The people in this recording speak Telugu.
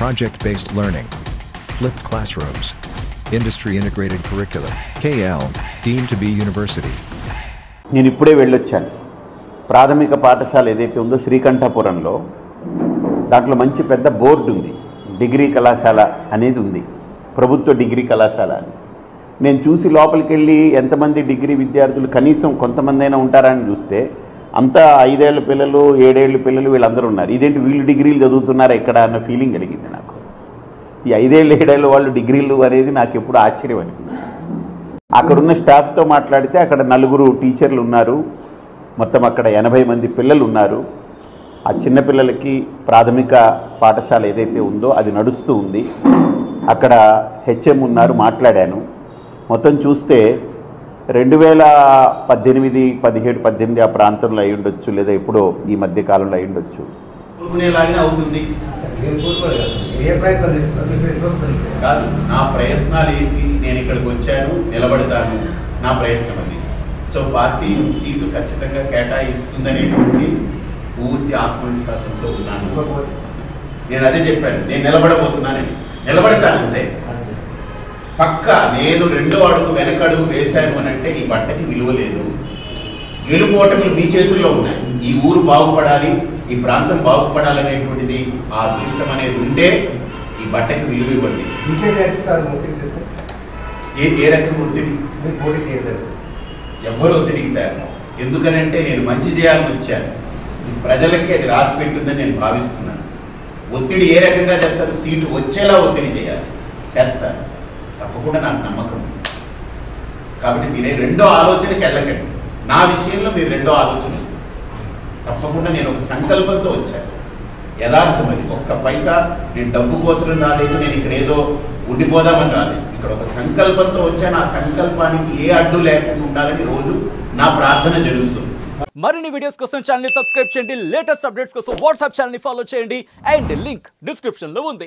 project-based learning, flipped classrooms, industry-integrated curriculum, KL, deemed to be university. నేను ఇప్పుడే వెళ్ళొచ్చాను. ప్రాథమిక పాఠశాల ఏదైతే ఉందో శ్రీకంఠపురంలో దాంట్లో మంచి పెద్ద బోర్డు ఉంది. డిగ్రీ కళాశాల అనేది ఉంది. ప్రభుత్వ డిగ్రీ కళాశాల అని. నేను చూసి లోపలికి వెళ్ళి ఎంతమంది డిగ్రీ విద్యార్థులు కనీసం కొంతమంది అయినా ఉంటారా అని చూస్తే అంతా ఐదేళ్ళ పిల్లలు ఏడేళ్ళ పిల్లలు వీళ్ళందరూ ఉన్నారు. ఇదేంటి వీళ్ళు డిగ్రీలు చదువుతున్నారా ఎక్కడ అన్న ఫీలింగ్ కలిగింది. ఈ ఐదేళ్ళు ఏడేళ్ళు వాళ్ళు డిగ్రీలు అనేది నాకు ఎప్పుడు ఆశ్చర్యం అనిపించింది. అక్కడున్న స్టాఫ్తో మాట్లాడితే అక్కడ నలుగురు టీచర్లు ఉన్నారు. మొత్తం అక్కడ ఎనభై మంది పిల్లలు ఉన్నారు. ఆ చిన్నపిల్లలకి ప్రాథమిక పాఠశాల ఏదైతే ఉందో అది నడుస్తూ ఉంది. అక్కడ హెచ్ఎం ఉన్నారు మాట్లాడాను. మొత్తం చూస్తే రెండు వేల పద్దెనిమిది పదిహేడు పద్దెనిమిది ఆ ప్రాంతంలో అయి ఉండొచ్చు లేదా ఎప్పుడో ఈ మధ్యకాలంలో అయి ఉండొచ్చు. కోరుకునేలాగానే అవుతుంది. కదా నా ప్రయత్నాలు ఏంటి? నేను ఇక్కడికి వచ్చాను నిలబడతాను. నా ప్రయత్నం అది. సో పార్టీ సీటు ఖచ్చితంగా కేటాయిస్తుందనేటువంటి పూర్తి ఆత్మవిశ్వాసంతో ఉన్నాను. నేను అదే చెప్పాను. నేను నిలబడబోతున్నానని నిలబడతాను అంతే. పక్క నేను రెండో అడుగు వెనక అడుగు వేశాను అని అంటే ఈ బట్టకి విలువ లేదు. గెలుపోటములు మీ చేతుల్లో ఉన్నాయి. ఈ ఊరు బాగుపడాలి ఈ ప్రాంతం బాగుపడాలనేటువంటిది ఆ అదృష్టం అనేది ఉంటే ఈ బట్టకి విలువ ఇవ్వండి. ఏ ఏ రకం ఒత్తిడి? పోటీ చేయలేదు ఎవ్వరు ఒత్తిడికి తేరు ఎందుకనంటే నేను మంచి చేయాలని వచ్చాను. ప్రజలకి అది రాసి పెట్టిందని నేను భావిస్తున్నాను. ఒత్తిడి ఏ రకంగా చేస్తారు? సీటు వచ్చేలా ఒత్తిడి చేయాలి. చేస్తారు. తప్పకుండా నాకు నమ్మకం. కాబట్టి మీరే రెండో ఆలోచనకి వెళ్ళకండి. నా విషయంలో మీరు రెండో ఆలోచన. తప్పకుండా నేను ఒక సంకల్పంతో వచ్చాను. యథార్థం అది ఒక్క పైసా నేను డబ్బు కోసం రాలేదు నేను ఇక్కడ ఏదో ఉండిపోదామని రాలేదు. ఇక్కడ ఒక సంకల్పంతో వచ్చాను. ఆ సంకల్పానికి ఏ అడ్డు లేకుండా ఉండాలని రోజు నా ప్రార్థన జరుగుతుంది. మరిన్ని వీడియోస్ కోసం ఛానల్ సబ్స్క్రైబ్ చేయండి. లేటెస్ట్ అప్డేట్స్ కోసం వాట్సాప్ ఛానల్ ఫాలో చేయండి. అండ్ లింక్ డిస్క్రిప్షన్లో ఉంది.